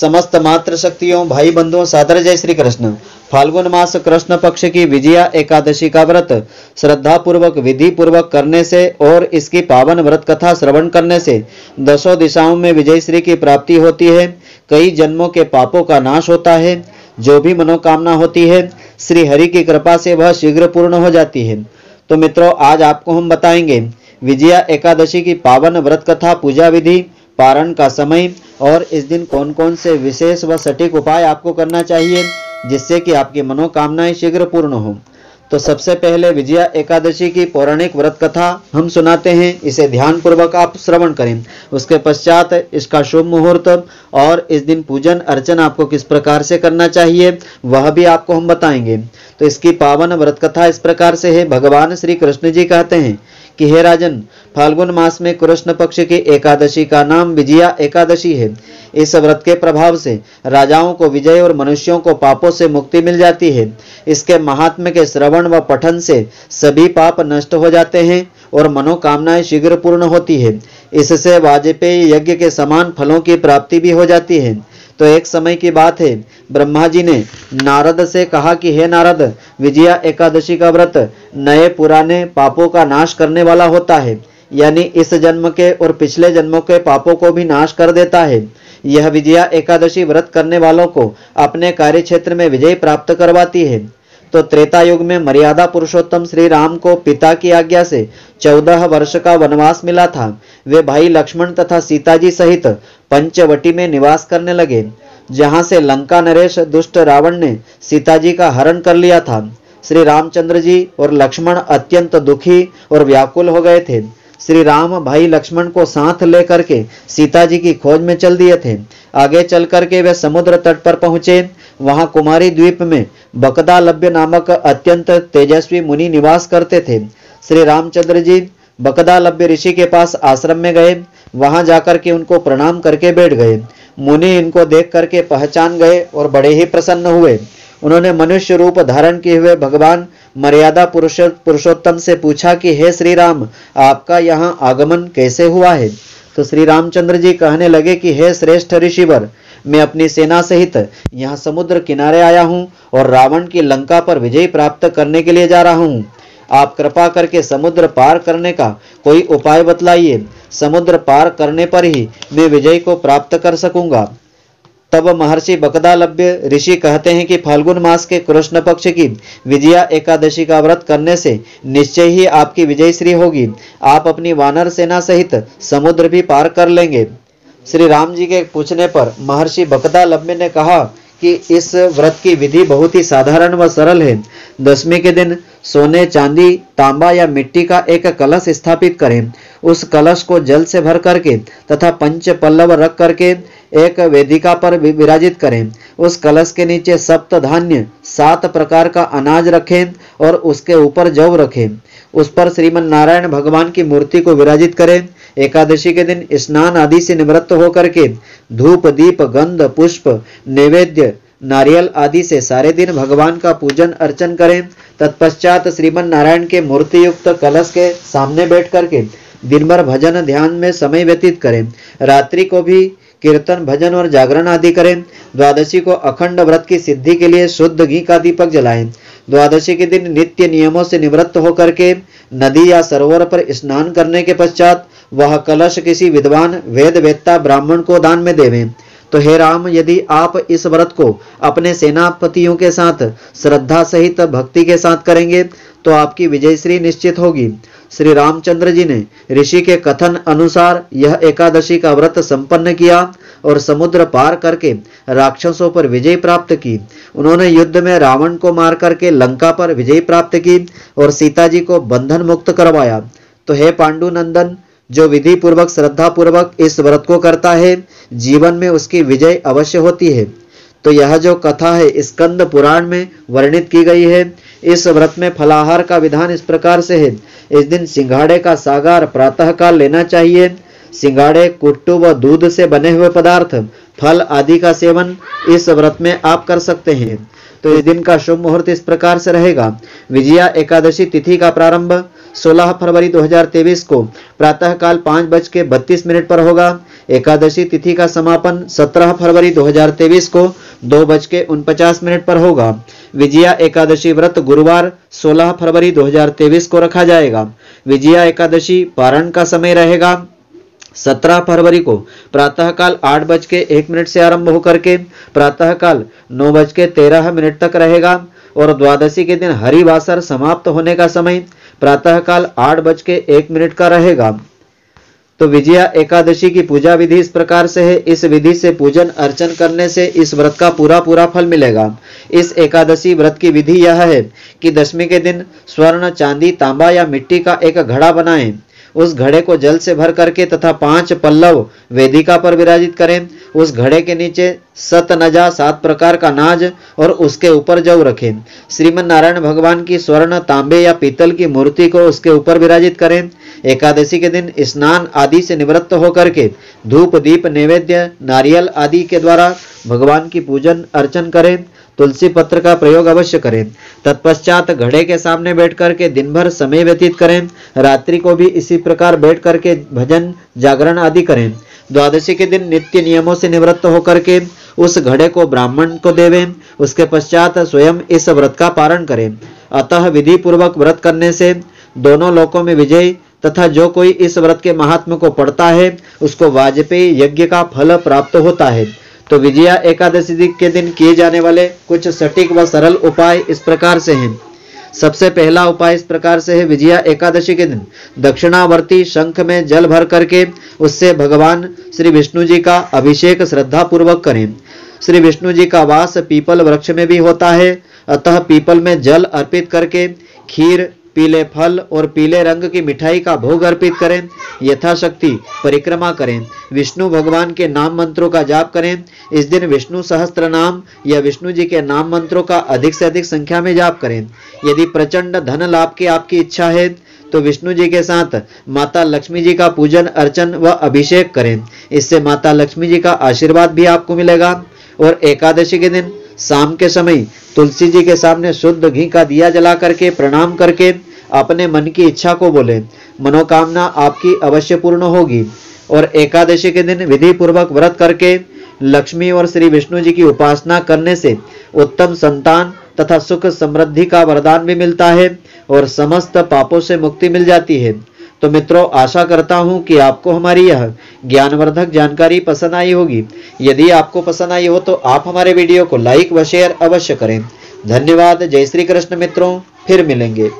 समस्त मात्र शक्तियों भाई बंधुओं सादर जय श्री कृष्ण। फाल्गुन मास कृष्ण पक्ष की विजया एकादशी का व्रत। श्रद्धा पूर्वक विधि पूर्वक करने से और इसकी पावन व्रत कथा श्रवण करने से दसों दिशाओं में विजय श्री की प्राप्ति होती है। कई जन्मों के पापों का नाश होता है। जो भी मनोकामना होती है, श्री हरि की कृपा से वह शीघ्र पूर्ण हो जाती है। तो मित्रों, आज आपको हम बताएँगे, विजया एकादशी की पावन व्रत कथा पूजा विधि। पारण का समय और इस दिन कौन कौन से विशेष व सटीक उपाय आपको करना चाहिए, जिससे कि आपकी मनोकामनाएँ शीघ्र पूर्ण हो। तो सबसे पहले विजया एकादशी की पौराणिक व्रत कथा हम सुनाते हैं। इसे ध्यान पूर्वक आप श्रवण करें। उसके पश्चात इसका शुभ मुहूर्त और इस दिन पूजन अर्चन आपको किस प्रकार से करना चाहिए, वह भी आपको हम बताएँगे। तो इसकी पावन व्रत कथा इस प्रकार से है। भगवान श्री कृष्ण जी कहते हैं कि हे राजन, फाल्गुन मास में कृष्ण पक्ष की एकादशी का नाम विजया एकादशी है। इस व्रत के प्रभाव से राजाओं को विजय और मनुष्यों को पापों से मुक्ति मिल जाती है। इसके महात्म के श्रवण व पठन से सभी पाप नष्ट हो जाते हैं और मनोकामनाएँ शीघ्र पूर्ण होती है। इससे वाजपेयी यज्ञ के समान फलों की प्राप्ति भी हो जाती है। तो एक समय की बात है। ब्रह्मा जी ने नारद से कहा कि, हे नारद, विजया एकादशी का व्रत नए पुराने पापों का नाश करने वाला होता है। यानी इस जन्म के और पिछले जन्मों के पापों को भी नाश कर देता है। यह विजया एकादशी व्रत करने वालों को अपने कार्य क्षेत्र में विजय प्राप्त करवाती है। तो त्रेता युग में मर्यादा पुरुषोत्तम श्री राम को पिता की आज्ञा से चौदह वर्ष का वनवास मिला था। वे भाई लक्ष्मण तथा सीता जी सहित पंचवटी में निवास करने लगे, जहाँ से लंका नरेश दुष्ट रावण ने सीता जी का हरण कर लिया था। श्री रामचंद्र जी और लक्ष्मण अत्यंत दुखी और व्याकुल हो गए थे। श्री राम भाई लक्ष्मण को साथ लेकर के सीता जी की खोज में चल दिए थे। आगे चल करके वे समुद्र तट पर पहुँचे। वहाँ कुमारी द्वीप में बकदा लभ्य नामक अत्यंत तेजस्वी मुनि निवास करते थे। श्री रामचंद्र जी बकदा लभ्य ऋषि के पास आश्रम में गए। वहाँ जाकर के उनको प्रणाम करके बैठ गए। मुनि इनको देख करके पहचान गए और बड़े ही प्रसन्न हुए। उन्होंने मनुष्य रूप धारण किए हुए भगवान मर्यादा पुरुष, पुरुषोत्तम से पूछा कि, हे श्री राम आपका यहाँ आगमन कैसे हुआ है? तो श्री रामचंद्र जी कहने लगे कि, हे श्रेष्ठ ऋषिवर, मैं अपनी सेना सहित यहाँ समुद्र किनारे आया हूँ और रावण की लंका पर विजय प्राप्त करने के लिए जा रहा हूँ। आप कृपा करके समुद्र पार करने का कोई उपाय बतलाइए। समुद्र पार करने पर ही मैं विजय को प्राप्त कर सकूँगा। तब महर्षि बकदालभ्य ऋषि कहते हैं कि फाल्गुन मास के कृष्ण पक्ष की विजया एकादशी का व्रत करने से निश्चय ही आपकी विजय श्री होगी। आप अपनी वानर सेना सहित समुद्र भी पार कर लेंगे। श्री राम जी के पूछने पर महर्षि बकदालभ्य ने कहा कि इस व्रत की विधि बहुत ही साधारण व सरल है। दसवीं के दिन सोने, चांदी, तांबा या मिट्टी का एक कलश स्थापित करें। उस कलश को जल से भर करके तथा पंच पल्लव रख करके एक वेदिका पर विराजित करें। उस कलश के नीचे सप्त धान्य सात प्रकार का अनाज रखें और उसके ऊपर जव रखें। उस पर श्रीमन नारायण भगवान की मूर्ति को विराजित करें। एकादशी के दिन स्नान आदि से निवृत्त होकर के धूप, दीप, गंध, पुष्प, नैवेद्य, नारियल आदि से सारे दिन भगवान का पूजन अर्चन करें। तत्पश्चात श्रीमन नारायण के मूर्ति युक्त कलश के सामने बैठ करके दिन भर भजन ध्यान में समय व्यतीत करें। रात्रि को भी कीर्तन, भजन और जागरण आदि करें। द्वादशी को अखंड व्रत की सिद्धि के लिए शुद्ध घी का दीपक जलाएँ। द्वादशी के दिन नित्य नियमों से निवृत्त होकर के नदी या सरोवर पर स्नान करने के पश्चात वह कलश किसी विद्वान वेद वेत्ता ब्राह्मण को दान में देवें। तो हे राम, यदि आप इस व्रत को अपने सेनापतियों के साथ, श्रद्धा सहित, भक्ति के साथ करेंगे तो आपकी विजयश्री निश्चित होगी। श्री रामचंद्र जी ने ऋषि के कथन अनुसार यह एकादशी का व्रत संपन्न किया और समुद्र पार करके राक्षसों पर विजय प्राप्त की। उन्होंने युद्ध में रावण को मार करके लंका पर विजय प्राप्त की और सीता जी को बंधन मुक्त करवाया। तो हे पांडु नंदन जो विधि पूर्वक श्रद्धा पूर्वक इस व्रत को करता है, जीवन में उसकी विजय अवश्य होती है। तो यह जो कथा है, स्कंद पुराण में वर्णित की गई है। इस व्रत में फलाहार का विधान इस प्रकार से है। इस दिन सिंघाड़े का सागार प्रातः काल लेना चाहिए। सिंगाड़े कुट्टू व दूध से बने हुए पदार्थ, फल आदि का सेवन इस व्रत में आप कर सकते हैं। तो इस दिन का शुभ मुहूर्त इस प्रकार से रहेगा। विजया एकादशी तिथि का प्रारंभ 16 फरवरी 2023 को प्रातः काल पाँच बज के बत्तीस मिनट पर होगा। एकादशी तिथि का समापन 17 फरवरी 2023 को दो बज के उनपचास मिनट पर होगा। विजया एकादशी व्रत गुरुवार 16 फरवरी 2023 को रखा जाएगा। विजया एकादशी पारण का समय रहेगा। सत्रह फरवरी को प्रातःकाल आठ बज के एक मिनट से आरंभ होकर के प्रातःकाल नौ बज के तेरह मिनट तक रहेगा और द्वादशी के दिन हरिवासर समाप्त होने का समय प्रातःकाल आठ बज के एक मिनट का रहेगा। तो विजया एकादशी की पूजा विधि इस प्रकार से है। इस विधि से पूजन, अर्चन करने से इस व्रत का पूरा पूरा फल मिलेगा। इस एकादशी व्रत की विधि यह है कि दशमी के दिन स्वर्ण, चांदी, तांबा या मिट्टी का एक घड़ा बनाएँ। उस घड़े को जल से भर करके तथा पाँच पल्लव वेदिका पर विराजित करें। उस घड़े के नीचे सत नजा सात प्रकार का नाज और उसके ऊपर जव रखें। श्रीमन नारायण भगवान की स्वर्ण, तांबे या पीतल की मूर्ति को उसके ऊपर विराजित करें। एकादशी के दिन स्नान आदि से निवृत्त होकर के धूप, दीप, नैवेद्य, नारियल आदि के द्वारा भगवान की पूजन, अर्चन करें। तुलसी पत्र का प्रयोग अवश्य करें। तत्पश्चात घड़े के सामने बैठ करके दिन भर समय व्यतीत करें। रात्रि को भी इसी प्रकार बैठ करके भजन, जागरण आदि करें। द्वादशी के दिन नित्य नियमों से निवृत्त होकर के उस घड़े को ब्राह्मण को देवें, उसके पश्चात स्वयं इस व्रत का पारण करें। अतः विधि पूर्वक व्रत करने से दोनों लोकों में विजय तथा जो कोई इस व्रत के महात्म को पढ़ता है, उसको वाजपेयी यज्ञ का फल प्राप्त होता है। तो विजया एकादशी के दिन किए जाने वाले कुछ सटीक व सरल उपाय इस प्रकार से हैं। सबसे पहला उपाय इस प्रकार से है विजया एकादशी के दिन। दक्षिणावर्ती शंख में जल भर करके उससे भगवान श्री विष्णु जी का अभिषेक श्रद्धा पूर्वक करें। श्री विष्णु जी का वास पीपल वृक्ष में भी होता है। अतः पीपल में जल अर्पित करके खीर, पीले फल और पीले रंग की मिठाई का भोग अर्पित करें, यथाशक्ति परिक्रमा करें। विष्णु भगवान के नाम मंत्रों का जाप करें। इस दिन विष्णु सहस्त्र नाम या विष्णु जी के नाम मंत्रों का अधिक से अधिक संख्या में जाप करें। यदि प्रचंड धन लाभ की आपकी इच्छा है तो विष्णु जी के साथ माता लक्ष्मी जी का पूजन, अर्चन व अभिषेक करें। इससे माता लक्ष्मी जी का आशीर्वाद भी आपको मिलेगा। और एकादशी के दिन, शाम के समय तुलसी जी के सामने शुद्ध घी का दिया जला करके, प्रणाम करके अपने मन की इच्छा को बोले। मनोकामना आपकी अवश्य पूर्ण होगी। और एकादशी के दिन विधि पूर्वक व्रत करके लक्ष्मी और श्री विष्णु जी की उपासना करने से उत्तम संतान तथा सुख समृद्धि का वरदान भी मिलता है और समस्त पापों से मुक्ति मिल जाती है। तो मित्रों, आशा करता हूँ कि आपको हमारी यह ज्ञानवर्धक जानकारी पसंद आई होगी। यदि आपको पसंद आई हो तो आप हमारे वीडियो को लाइक व शेयर अवश्य करें। धन्यवाद। जय श्री कृष्ण मित्रों। फिर मिलेंगे।